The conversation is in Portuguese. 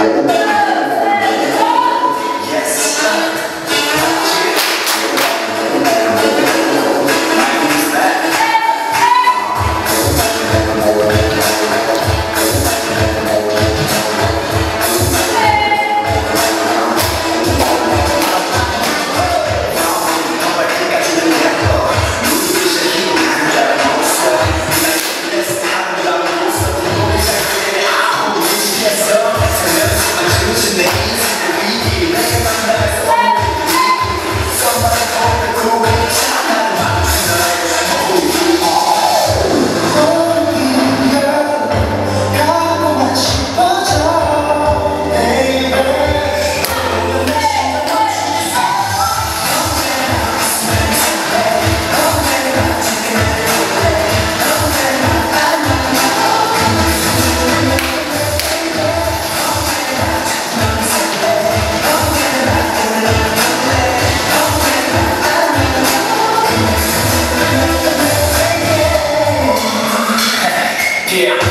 Música Yeah.